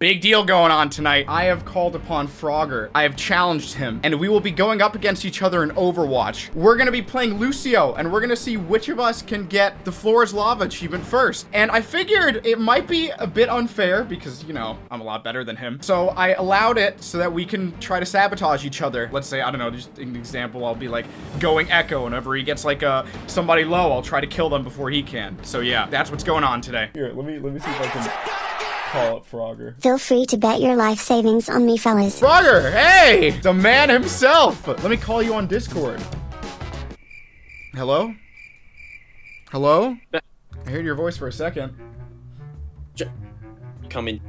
Big deal going on tonight. I have called upon Frogger. I have challenged him, and we will be going up against each other in Overwatch. We're gonna be playing Lucio, and we're gonna see which of us can get the floor is lava achievement first. And I figured it might be a bit unfair because, you know, I'm a lot better than him. So I allowed it so that we can try to sabotage each other. Let's say, I don't know, just an example, I'll be like going Echo, whenever he gets like uh, somebody low, I'll try to kill them before he can. So yeah, that's what's going on today. Here, let me, let me see if I can call up Frogger. Feel free to bet your life savings on me, fellas. Frogger, hey, the man himself. Let me call you on Discord. Hello? Hello? I heard your voice for a second. Come in.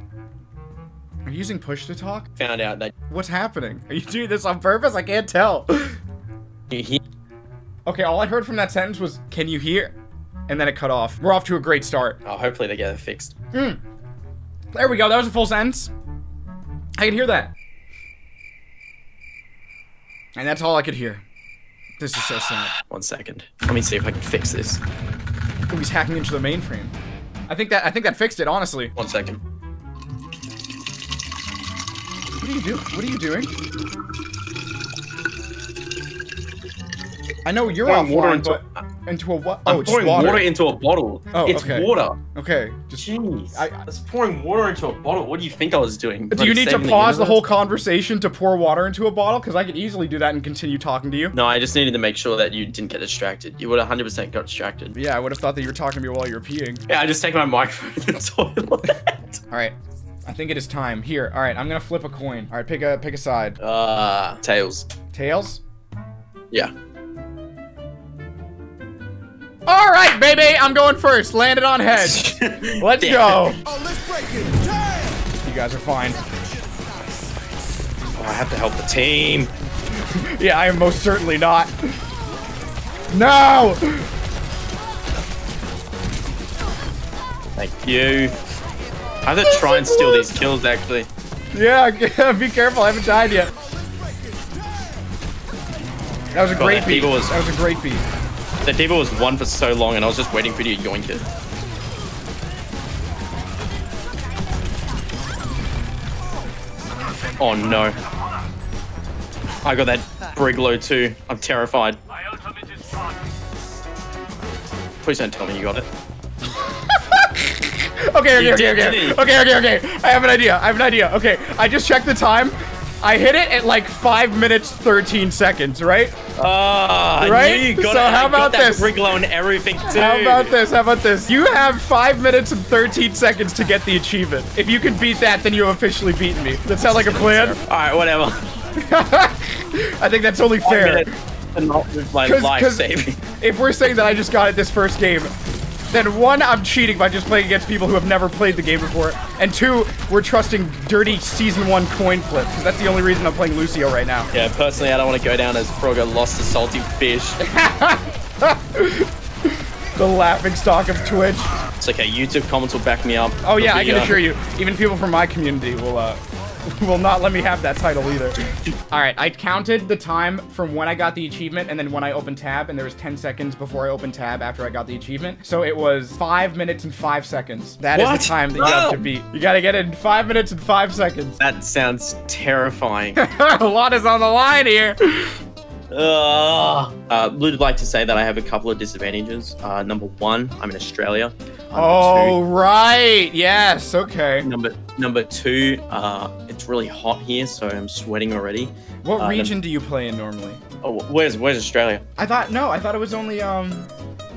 Are you using push to talk? Found out that What's happening? Are you doing this on purpose? I can't tell. you hear. Okay, all I heard from that sentence was, can you hear? And then it cut off. We're off to a great start. Oh, hopefully they get it fixed. Hmm. There we go. That was a full sentence. I could hear that. And that's all I could hear. This is so sad. One second. Let me see if I can fix this. Oh, he's hacking into the mainframe. I think that I think that fixed it, honestly. One second. What are you doing? What are you doing? I know you're Pouring offline, water but into a what? I'm Oh, pouring water. water. into a bottle. Oh, it's okay. water. Okay, just. Jeez. I- I, was pouring water into a bottle. What do you think I was doing? Do you need to pause the universe? whole conversation to pour water into a bottle? Because I could easily do that and continue talking to you. No, I just needed to make sure that you didn't get distracted. You would 100% got distracted. Yeah, I would have thought that you were talking to me while you were peeing. Yeah, I just take my microphone to the toilet. All right, I think it is time. Here, all right, I'm gonna flip a coin. All right, pick a pick a side. uh, tails. Tails. Yeah. All right, baby, I'm going first. Landed on head. Let's go. Oh, let's break it. You guys are fine. Oh, I have to help the team. Yeah, I am most certainly not. No! Thank you. I have to try and steal these kills, actually. Yeah, be careful. I haven't died yet. Oh, that was a God, great that beat. Was- That was a great beat. The D.Va was one for so long, and I was just waiting for you to yoink it. Oh no. I got that Briglow too. I'm terrified. Please don't tell me you got it. Okay, okay, okay, okay. Okay, okay, okay. I have an idea. I have an idea. Okay, I just checked the time. I hit it at like 5 minutes 13 seconds, right? Ah, Right? got So how about this? Briglow and everything too. How about this? How about this? You have 5 minutes and 13 seconds to get the achievement. If you can beat that, then you have officially beaten me. Does that sound like a plan? All right, whatever. I think that's only fair. Minute and not with my 'Cause- life 'cause saving. If we're saying that I just got it this first game, then one, I'm cheating by just playing against people who have never played the game before, and two, we're trusting dirty season one coin flips, because that's the only reason I'm playing Lucio right now. Yeah, personally, I don't want to go down as Frogger lost to Salty Phish. The laughing stock of Twitch. It's okay. YouTube comments will back me up. Oh yeah, I It'll can be, uh, assure you, even people from my community will uh will not let me have that title either. All right, I counted the time from when I got the achievement and then when I opened tab, and there was 10 seconds before I opened tab after I got the achievement. So it was five minutes and five seconds. That is What? the time that you have to beat. You gotta get it in five minutes and five seconds. That sounds terrifying. a lot is on the line here. Ugh. Uh, would like to say that I have a couple of disadvantages. Uh, number one, I'm in Australia. Number Oh right, yes, okay. number number two, uh, it's really hot here, so I'm sweating already. What Uh, region do you play in normally? Oh, where's where's Australia? I thought no, I thought it was only um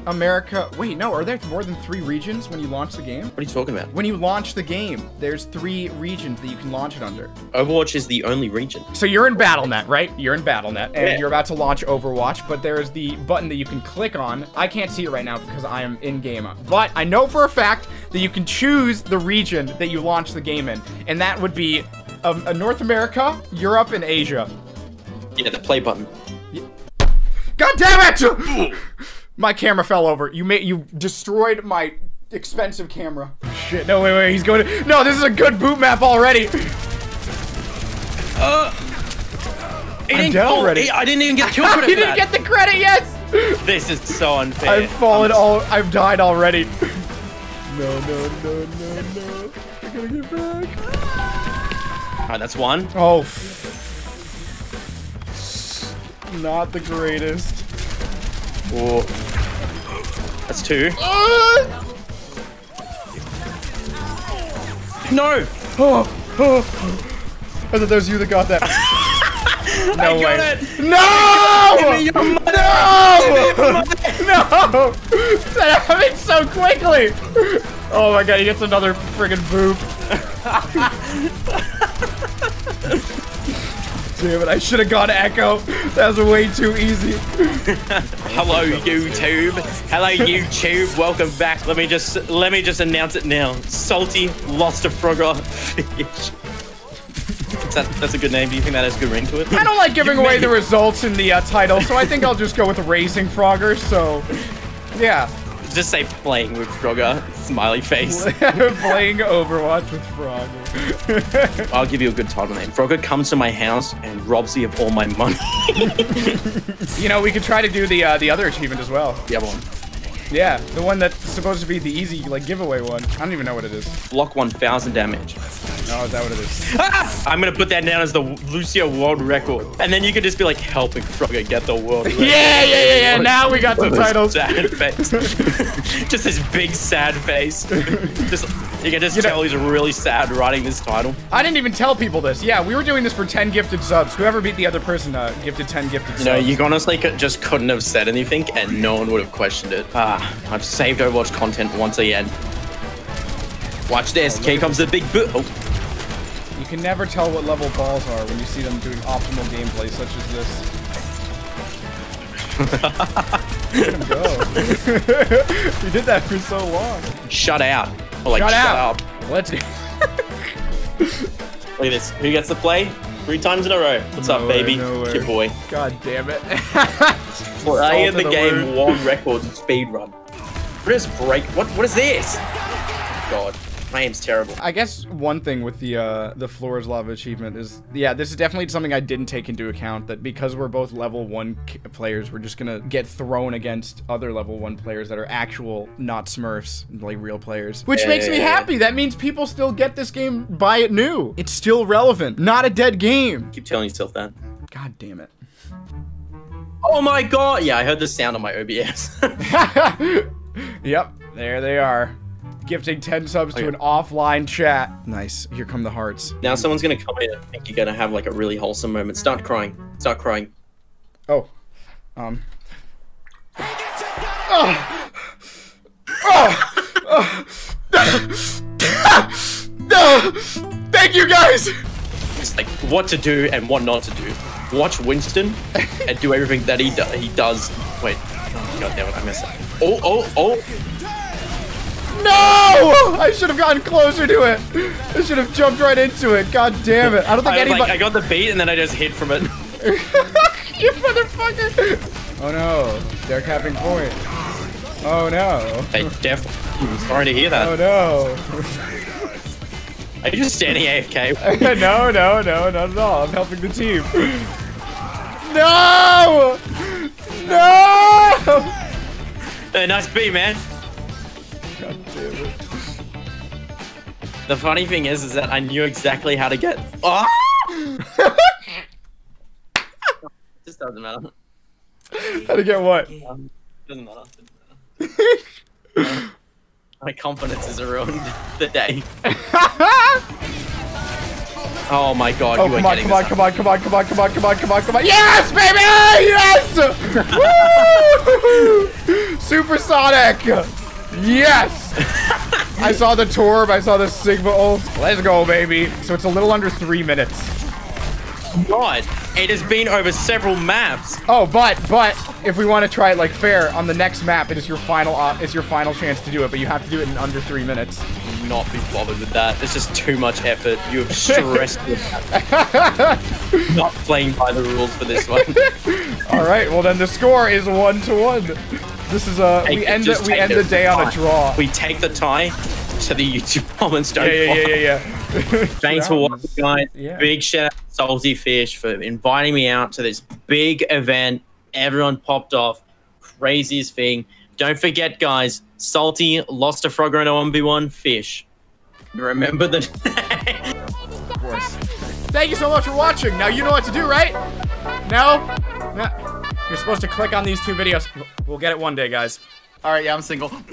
America. Wait, no, are there more than three regions when you launch the game? What are you talking about? When you launch the game, there's three regions that you can launch it under. Overwatch is the only region. So you're in BattleNet, right? You're in BattleNet, and Yeah. you're about to launch Overwatch, but there's the button that you can click on. I can't see it right now because I am in game. But I know for a fact that you can choose the region that you launch the game in, and that would be um, uh, North America, Europe, and Asia. Yeah, the play button. God damn it! My camera fell over. You made you destroyed my expensive camera. Shit! No, wait, wait. He's going to. No, this is a good boot map already. Uh, it I'm down fall- already. it- I didn't even get kill you credit for didn't that. get the credit, yes. This is so unfair. I've fallen all. I've died already. No, no, no, no, no. I gotta get back. Alright, that's one. Oh. Not the greatest. Oh. That's two. Ah! No! Oh, oh. I thought that was you that got that. No I way. got it! No! Give me your money! No! No! That happened so quickly! Oh my god, he gets another friggin' boop. Damn it, I should have gone Echo. That was way too easy. Hello YouTube. Hello YouTube. Welcome back. Let me just let me just announce it now. Salty lost a frogger fish. That, that's a good name. Do you think that has a good ring to it? I don't like giving You away the results in the uh, title, so I think I'll just go with Racing Frogger, so... Yeah. Just say playing with Frogger. Smiley face. Playing Overwatch with Frogger. I'll give you a good title name. Frogger comes to my house and robs me of all my money. you know, we could try to do the uh, the other achievement as well. the other one. Yeah, the one that's supposed to be the easy, like, giveaway one. I don't even know what it is. Block 1,000 damage. Oh, is that what it is? Ah! I'm gonna put that down as the Lucio world record. And then you could just be like helping Frogger get the world record. Yeah, yeah, yeah, yeah. Now we got the titles. Sad face. just this big sad face. just you can just You know- tell he's really sad writing this title. I didn't even tell people this. Yeah, we were doing this for 10 gifted subs. Whoever beat the other person uh, gifted 10 gifted You know, subs. you honestly could, just couldn't have said anything and no one would have questioned it. Ah, I've saved Overwatch content once again. Watch this. Here comes the big boot. Oh, You can never tell what level balls are when you see them doing optimal gameplay such as this. Let him go. he did that for so long. shut out. Or like, Shut shut, out. up. Let's go. Look at this. Who gets the play? Three times in a row. What's up, way, baby? no your boy. God damn it. Play in Salt the game word. one record speed run. What is break? What what is this? God, terrible. I guess one thing with the uh, the Floors Lava achievement is, yeah, this is definitely something I didn't take into account. That because we're both level one players, we're just gonna get thrown against other level one players that are actual, not Smurfs, like real players. Which Yeah, makes yeah, me yeah. happy. That means people still get this game, buy it new. It's still relevant, not a dead game. Keep telling yourself that. God damn it. Oh my god! Yeah, I heard the sound on my OBS. yep, there they are. Gifting 10 subs to an offline chat. Nice. Here come the hearts. now someone's gonna come in and think you're gonna have like a really wholesome moment. Start crying. Start crying. Oh. Um. Oh. Oh. Oh. Thank you guys. It's like what to do and what not to do. Watch Winston and do everything that he do- he does. Wait. Oh, god damn it! I messed up. Oh oh oh! No! I should have gotten closer to it. I should have jumped right into it. God damn it. I don't think I, anybody. like, I got the beat and then I just hid from it. you motherfucker. Oh no. They're capping point. Oh no. Hey, Def. I'm sorry to hear that. Oh no. Are you just standing AFK? no, no, no, not at all. I'm helping the team. No! No! Hey, nice beat, man. The funny thing is, is that I knew exactly how to get. Oh! just doesn't matter. How to get what? Um, doesn't matter. Doesn't matter. My confidence is ruined the day. Oh my god, Oh, you are come on, come on, come on, come on, come on, come on, come on, come on, come on. Yes, baby! Yes! Woo! Supersonic! Yes! I saw the Torb, I saw the Sigma ult. Let's go, baby. So it's a little under three minutes. God, it has been over several maps. Oh, but but if we want to try it like fair, on the next map, it is your final op it's your final chance to do it, but you have to do it in under three minutes. Not be bothered with that. It's just too much effort. You have stressed me. Not playing by the rules for this one. All right, well then the score is one to one. This is uh Take we it, end the, we end it. the day on a draw. We take the tie to the YouTube comments. Don't yeah, yeah, yeah, yeah, yeah. Thanks for watching, guys. Yeah. Big shout out to Salty Phish for inviting me out to this big event. Everyone popped off. Craziest thing. Don't forget, guys, Salty lost a Frogger in a 1v1 fish. Remember the Of course. thank you so much for watching. Now you know what to do, right? No? No. You're supposed to click on these two videos. We'll get it one day, guys. All right, yeah, I'm single.